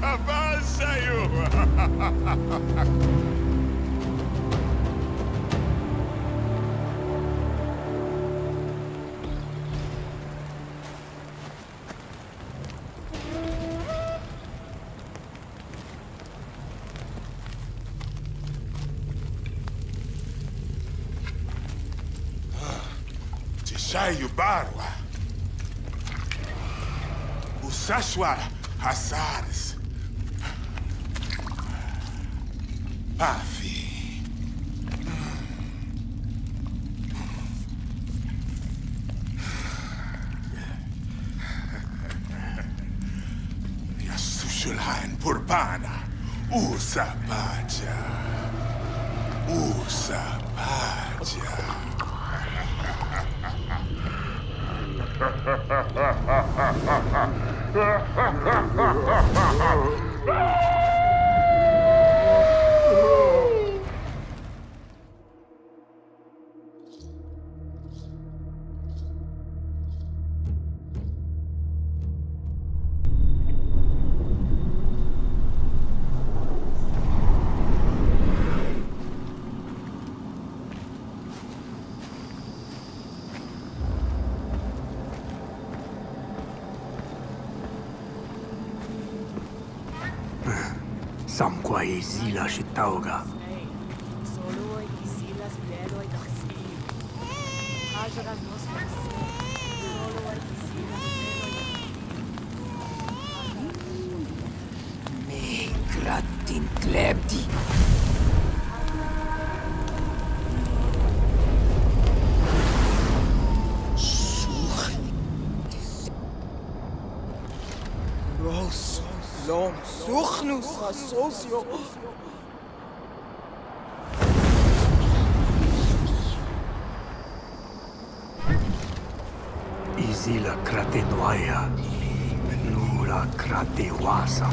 Vai, saiu! Saio Barwa. O Sashwar Hassars. Pafi. Yasushulhain purbana. Usa pacha. Usa pacha. Samkwa e zila și tauga. Soloi isilas beloi daxi. Hajra Wahizila Shitauga. Migratin Klebdi. Suchnos Socio. Izila Kratenoia, Nura Kratewasa.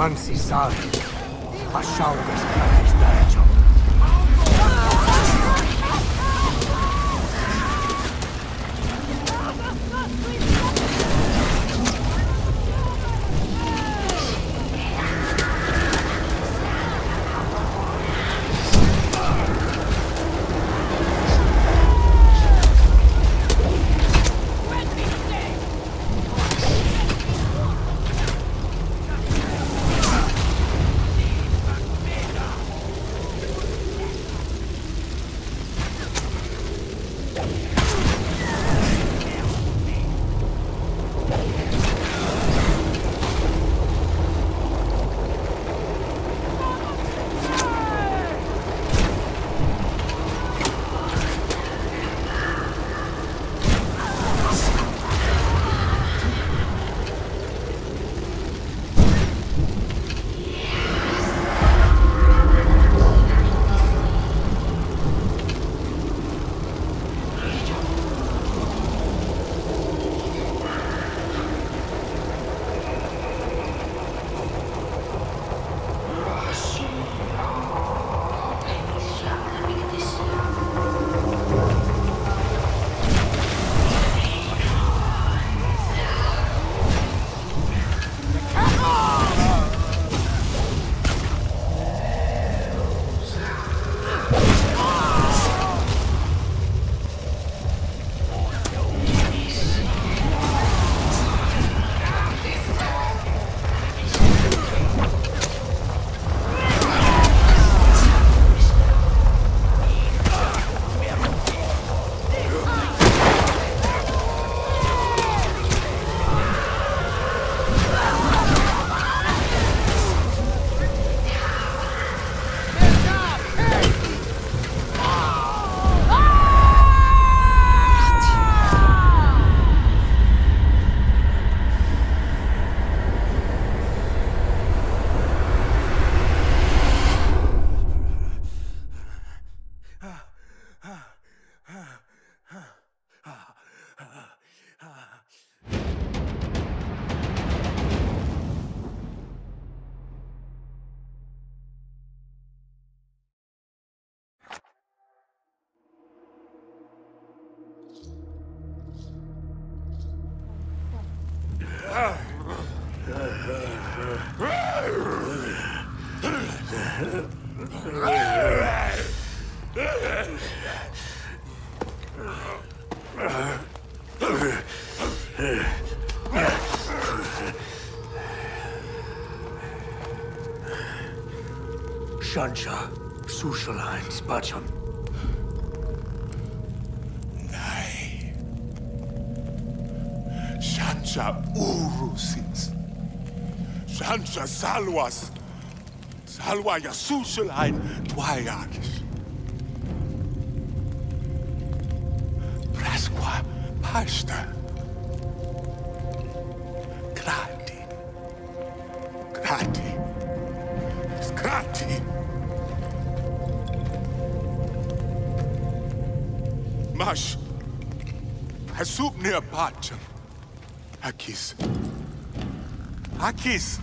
Marncisar, Paixão das Pratas. Shansha, Sushalain, Spacham. Shansha Urusis. Shansha Salwas. Salwa Yasushalhain Dwayakis. Prasqua Pasta. Grati. Grati. Grati. Mash. Hasup near Pacham. Aquis. Aquis!